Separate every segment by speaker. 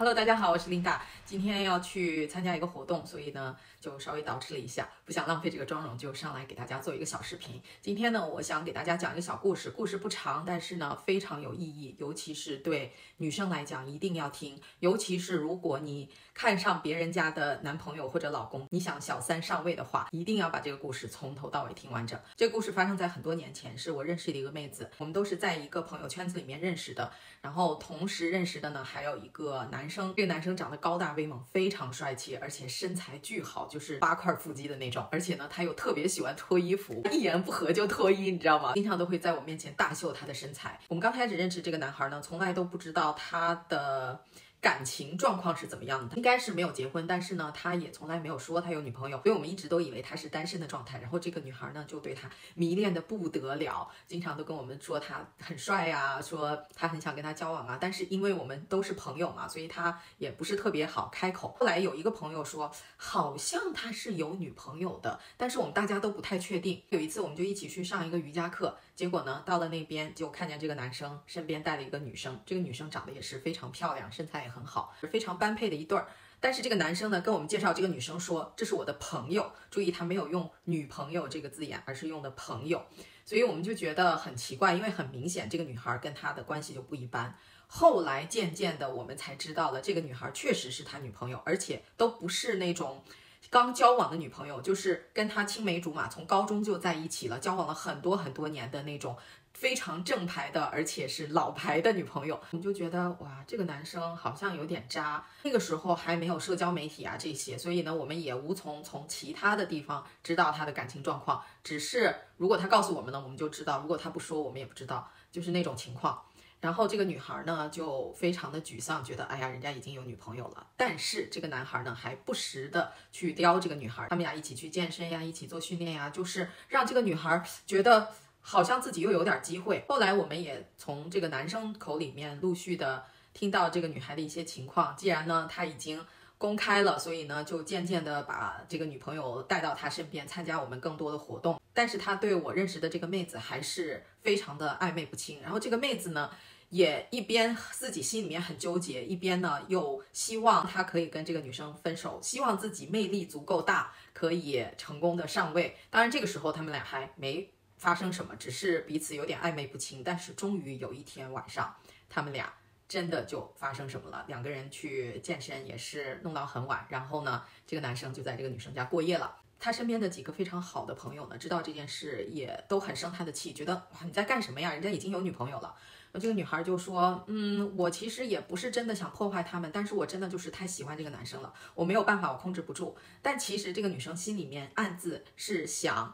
Speaker 1: Hello，大家好，我是 Linda。今天要去参加一个活动，所以呢就稍微捯饬了一下，不想浪费这个妆容，就上来给大家做一个小视频。今天呢，我想给大家讲一个小故事，故事不长，但是呢非常有意义，尤其是对女生来讲一定要听。尤其是如果你看上别人家的男朋友或者老公，你想小三上位的话，一定要把这个故事从头到尾听完整。这个故事发生在很多年前，是我认识的一个妹子，我们都是在一个朋友圈子里面认识的，然后同时认识的呢还有一个男生，这个男生长得高大威猛，非常帅气，而且身材巨好，就是八块腹肌的那种，而且呢他又特别喜欢脱衣服，一言不合就脱衣，你知道吗？经常都会在我面前大秀他的身材。我们刚开始认识这个男孩呢，从来都不知道他的。感情状况是怎么样的？应该是没有结婚，但是呢，他也从来没有说他有女朋友，所以我们一直都以为他是单身的状态。然后这个女孩呢，就对他迷恋的不得了，经常都跟我们说他很帅呀，说他很想跟他交往啊。但是因为我们都是朋友嘛，所以他也不是特别好开口。后来有一个朋友说，好像他是有女朋友的，但是我们大家都不太确定。有一次我们就一起去上一个瑜伽课，结果呢，到了那边就看见这个男生身边带了一个女生，这个女生长得也是非常漂亮，身材也。很好，非常般配的一对儿。但是这个男生呢，跟我们介绍这个女生说，这是我的朋友。注意，他没有用女朋友这个字眼，而是用的朋友。所以我们就觉得很奇怪，因为很明显这个女孩跟他的关系就不一般。后来渐渐的，我们才知道了，这个女孩确实是他女朋友，而且都不是那种刚交往的女朋友，就是跟他青梅竹马，从高中就在一起了，交往了很多很多年的那种。非常正牌的，而且是老牌的女朋友，我们就觉得哇，这个男生好像有点渣。那个时候还没有社交媒体啊这些，所以呢，我们也无从从其他的地方知道他的感情状况。只是如果他告诉我们呢，我们就知道；如果他不说，我们也不知道，就是那种情况。然后这个女孩呢，就非常的沮丧，觉得哎呀，人家已经有女朋友了。但是这个男孩呢，还不时的去撩这个女孩，他们俩一起去健身呀，一起做训练呀，就是让这个女孩觉得。好像自己又有点机会。后来我们也从这个男生口里面陆续的听到这个女孩的一些情况。既然呢她已经公开了，所以呢就渐渐的把这个女朋友带到他身边，参加我们更多的活动。但是他对我认识的这个妹子还是非常的暧昧不清。然后这个妹子呢也一边自己心里面很纠结，一边呢又希望他可以跟这个女生分手，希望自己魅力足够大，可以成功的上位。当然这个时候他们俩还没。发生什么？只是彼此有点暧昧不清，但是终于有一天晚上，他们俩真的就发生什么了。两个人去健身也是弄到很晚，然后呢，这个男生就在这个女生家过夜了。他身边的几个非常好的朋友呢，知道这件事也都很生他的气，觉得哇你在干什么呀？人家已经有女朋友了。这个女孩就说，嗯，我其实也不是真的想破坏他们，但是我真的就是太喜欢这个男生了，我没有办法，我控制不住。但其实这个女生心里面暗自是想。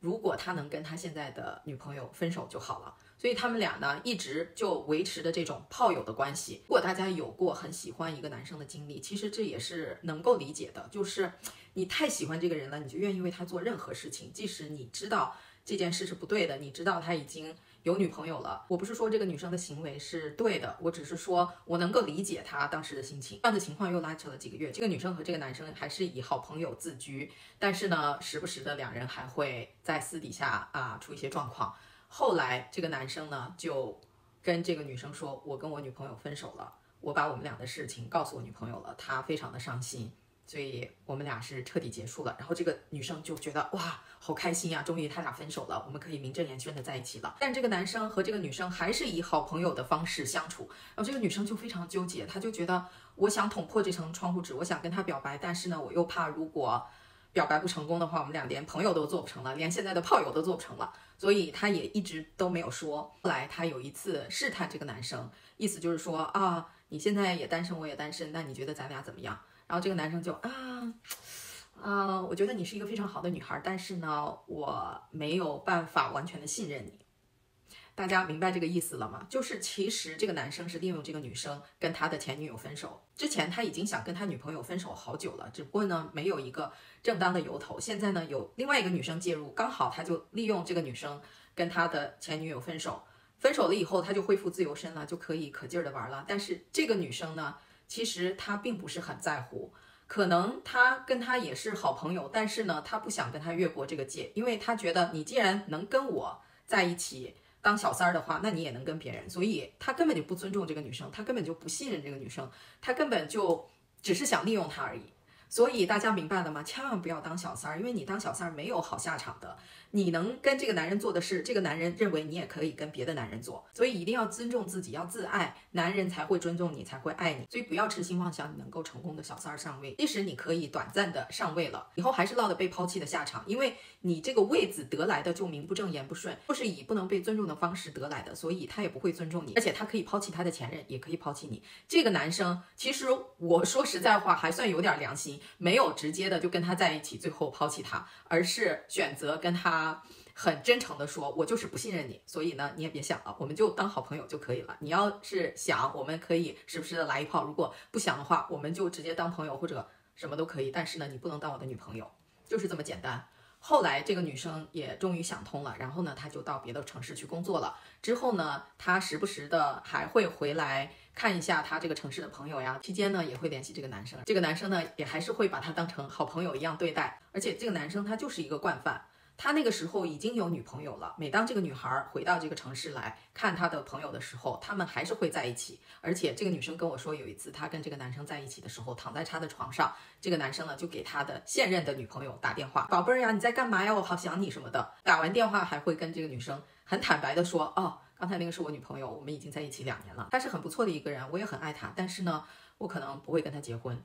Speaker 1: 如果他能跟他现在的女朋友分手就好了，所以他们俩呢一直就维持的这种炮友的关系。如果大家有过很喜欢一个男生的经历，其实这也是能够理解的，就是你太喜欢这个人了，你就愿意为他做任何事情，即使你知道这件事是不对的，你知道他已经。有女朋友了，我不是说这个女生的行为是对的，我只是说我能够理解她当时的心情。这样的情况又拉扯了几个月，这个女生和这个男生还是以好朋友自居，但是呢，时不时的两人还会在私底下啊出一些状况。后来这个男生呢就跟这个女生说：“我跟我女朋友分手了，我把我们俩的事情告诉我女朋友了，她非常的伤心。”所以我们俩是彻底结束了，然后这个女生就觉得哇，好开心呀，终于他俩分手了，我们可以名正言顺的在一起了。但这个男生和这个女生还是以好朋友的方式相处，然后这个女生就非常纠结，她就觉得我想捅破这层窗户纸，我想跟他表白，但是呢，我又怕如果表白不成功的话，我们俩连朋友都做不成了，连现在的炮友都做不成了，所以他也一直都没有说。后来他有一次试探这个男生，意思就是说啊，你现在也单身，我也单身，那你觉得咱俩怎么样？然后这个男生就啊啊，我觉得你是一个非常好的女孩，但是呢，我没有办法完全的信任你。大家明白这个意思了吗？就是其实这个男生是利用这个女生跟他的前女友分手，之前他已经想跟他女朋友分手好久了，只不过呢没有一个正当的由头。现在呢有另外一个女生介入，刚好他就利用这个女生跟他的前女友分手，分手了以后他就恢复自由身了，就可以可劲儿的玩了。但是这个女生呢？其实他并不是很在乎，可能他跟他也是好朋友，但是呢，他不想跟他越过这个界，因为他觉得你既然能跟我在一起，当小三儿的话，那你也能跟别人，所以他根本就不尊重这个女生，他根本就不信任这个女生，他根本就只是想利用她而已。所以大家明白了吗？千万不要当小三儿，因为你当小三儿没有好下场的。你能跟这个男人做的事，这个男人认为你也可以跟别的男人做。所以一定要尊重自己，要自爱，男人才会尊重你，才会爱你。所以不要痴心妄想你能够成功的小三儿上位。即使你可以短暂的上位了，以后还是落得被抛弃的下场，因为你这个位子得来的就名不正言不顺，就是以不能被尊重的方式得来的，所以他也不会尊重你，而且他可以抛弃他的前任，也可以抛弃你。这个男生其实我说实在话，还算有点良心，没有直接的就跟他在一起，最后抛弃他，而是选择跟他。很真诚的说，我就是不信任你，所以呢，你也别想了，我们就当好朋友就可以了。你要是想，我们可以时不时的来一炮；如果不想的话，我们就直接当朋友或者什么都可以。但是呢，你不能当我的女朋友，就是这么简单。后来这个女生也终于想通了，然后呢，她就到别的城市去工作了。之后呢，她时不时的还会回来看一下她这个城市的朋友呀。期间呢，也会联系这个男生，这个男生呢，也还是会把她当成好朋友一样对待。而且这个男生他就是一个惯犯。他那个时候已经有女朋友了。每当这个女孩回到这个城市来看他的朋友的时候，他们还是会在一起。而且这个女生跟我说，有一次她跟这个男生在一起的时候，躺在他的床上，这个男生呢就给他的现任的女朋友打电话：“宝贝儿呀，你在干嘛呀？我好想你什么的。”打完电话还会跟这个女生很坦白的说：“哦，刚才那个是我女朋友，我们已经在一起两年了。她是很不错的一个人，我也很爱她。但是呢，我可能不会跟她结婚。”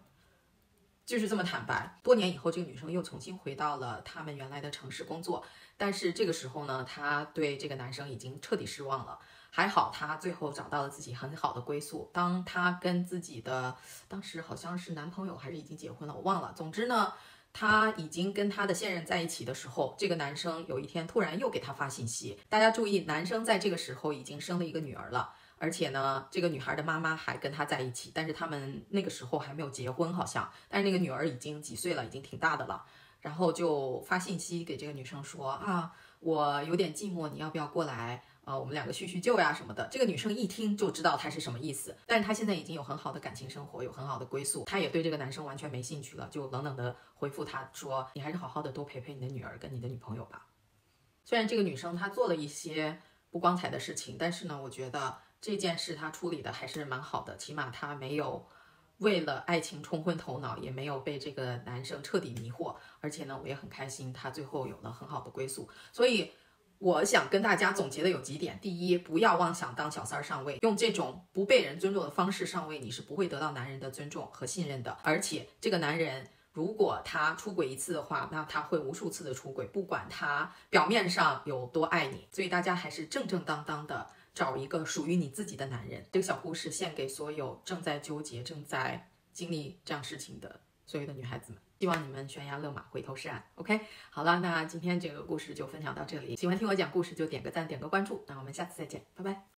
Speaker 1: 就是这么坦白。多年以后，这个女生又重新回到了他们原来的城市工作。但是这个时候呢，她对这个男生已经彻底失望了。还好，她最后找到了自己很好的归宿。当她跟自己的当时好像是男朋友还是已经结婚了，我忘了。总之呢，她已经跟她的现任在一起的时候，这个男生有一天突然又给她发信息。大家注意，男生在这个时候已经生了一个女儿了，而且呢，这个女孩的妈妈还跟他在一起，但是他们那个时候还没有结婚，好像。但是那个女儿已经几岁了，已经挺大的了。然后就发信息给这个女生说啊，我有点寂寞，你要不要过来啊？我们两个叙叙旧呀什么的。这个女生一听就知道他是什么意思，但是她现在已经有很好的感情生活，有很好的归宿，她也对这个男生完全没兴趣了，就冷冷的回复他说，你还是好好的多陪陪你的女儿跟你的女朋友吧。虽然这个女生她做了一些不光彩的事情，但是呢，我觉得这件事她处理的还是蛮好的，起码她没有。为了爱情冲昏头脑，也没有被这个男生彻底迷惑，而且呢，我也很开心，他最后有了很好的归宿。所以，我想跟大家总结的有几点：第一，不要妄想当小三儿上位，用这种不被人尊重的方式上位，你是不会得到男人的尊重和信任的。而且，这个男人如果他出轨一次的话，那他会无数次的出轨，不管他表面上有多爱你。所以，大家还是正正当当的。找一个属于你自己的男人。这个小故事献给所有正在纠结、正在经历这样事情的所有的女孩子们，希望你们悬崖勒马，回头是岸。OK，好了，那今天这个故事就分享到这里。喜欢听我讲故事就点个赞、点个关注。那我们下次再见，拜拜。